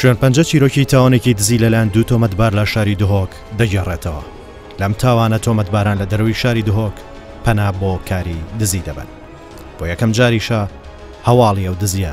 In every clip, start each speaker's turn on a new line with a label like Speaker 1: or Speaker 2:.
Speaker 1: شوێنپەنجە چیرۆکی تاوانێکی دزی لەلایەن دوو تۆمەتبار لە شاری دهۆک دەگێڕێتەوە لەم تاوانە تۆمەتباران لە دەروی شاری دهۆک پەنا بۆ کاری دزی دەبن بۆ یەکەم جاریشە هەواڵی ئەو دزیە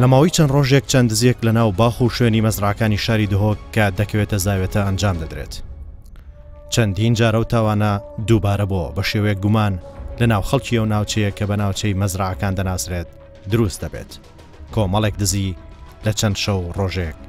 Speaker 1: لە ماوەی چەند ڕۆژێک چەند دزیەک لە ناو باخ و شوێنی مەزراکانی شاری دهۆک کە دەکەوێتە زاوێتە ئەنجام دەدرێت. چەندین جارە و تاوانە دووبارە بۆ بە شێوەیەک گومان لە ناو خەڵکی ئەو ناوچەیە کە بە ناوچەی مەزراکان دەناسرێت دروست دەبێت. کۆمەڵێک دزی لە چەند شەو ڕۆژێک.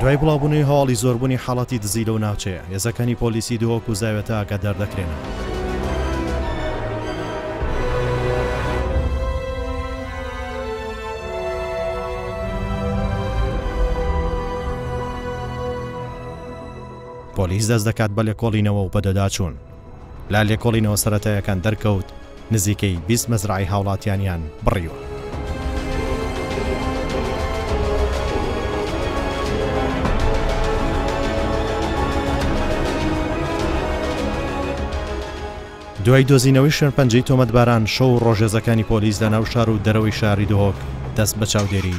Speaker 1: دوای بڵاوبوونەوەی هەواڵی زۆربوونی حاڵەتی دزی لەو ناوچەیە، هێزەکانی پۆلیسی دهۆک و زاوێتە ئاگادار دەکرێنەوە. پۆلیس دەست دەکات بە لێکۆڵینەوە و بەدەداچوون. لە لێکۆڵینەوە سەرەتایەکان دەرکەوت نزیکەی بیست مەزرەعەی هاوڵاتیانیان بڕیوە. دوای دۆزینەوەی شوێنپەنجەی تۆمەتباران، شەو و ڕۆژێزەکانی پۆلیس لەناو شار و دەرەوەی شاری دهۆک دەست بە چاودێری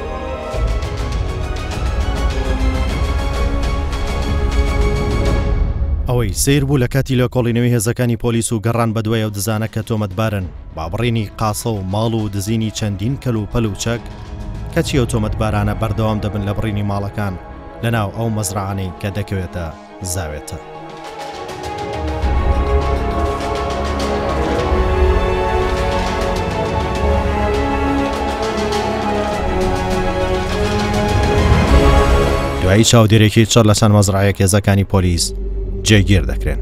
Speaker 1: ئەوەی سەیر بوو لە کاتی لێکۆڵینەوەی هێزەکانی پۆلیس و گەڕان بە دوای ئەو دزانە کە تۆمەتبارن با بڕینی قاسە و ماڵ و دزینی چەندین کەل و پەل و چەک کەچی ئەو تۆمەتبارانە بەردەوام دەبن لە بڕینی ماڵەکان لەناو ئەو مەزرعانەی کە دەکەوێتە زاوێتە. دوایی چاودێرێکی چڕ لەسەر مەزرعەیە کێزەکانی پۆلیس جێگیر دەکرێن.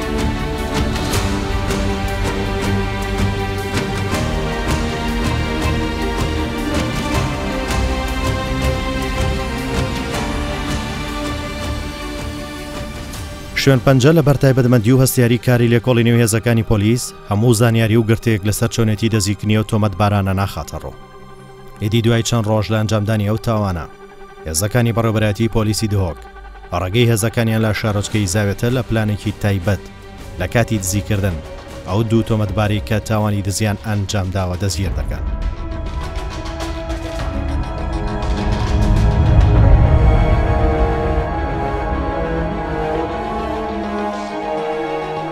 Speaker 1: شوێنپەنجە لەبەر تایبەتمەندی و هەستیاری کاری لێکۆڵی نێو هێزەکانی پۆلیس هەموو زانیاری و گرتەیەک لەسەر چۆنێتی دەزیکنی و تۆمەت بارانە ناخاتەڕۆ ئیدی دوای چەند ڕۆژ لە ئەنجامدانی ئەو تاوانە، هێزەکانی بەڕێوەبەرایەتیی پۆلیسی دهۆک بەڕێگەی هێزەکانیان لە شارۆچکەی زاوێتە لە پلانێکی تایبەت لە کاتی دزیکردن ئەو دوو تۆمەتبارەی کە تاوانی دزییان ئەنجامداوە دەستگیر دەکەن.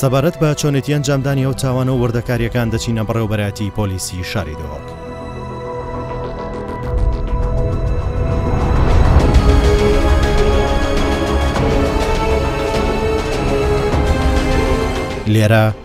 Speaker 2: سەبارەت بە چۆنێتی ئەنجامدانی ئەو تاوانە و وردەکاریەکان دەچینە بەڕێوبەرایەتی پۆلیسی شاری دهۆک. لێرە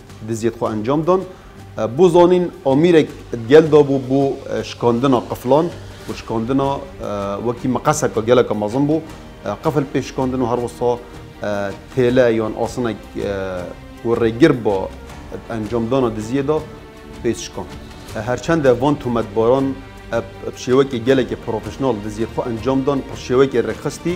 Speaker 1: دزیەت خۆ ئەنجام دان بو زانین ئامیرێک گەل دا بو بو شکاندنا قفلان و شکاندنا وەکی مقەسەکە گەلەکە مەزن بو قفل پێ شکاندن و هەروەسا تێلە یان ئاسنێک و ڕێگر با ئەنجام دانا دزیە دا پێ شکان هەرچەندە وان تومەت باران شێوەکی گەلێکی پرۆفشنال دزیە خۆ ئەنجام دان شێوەکی ڕێکخستی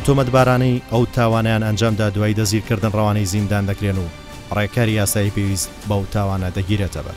Speaker 1: ئەو
Speaker 2: تۆمەتبارانەی ئەو تاوانەیان ئەنجامدا دوای دەستگیرکردن ڕەوانەی زیندان دەکرێن و ڕێکاری یاسایی پێویست بەو تاوانە دەگیرێتەبەر.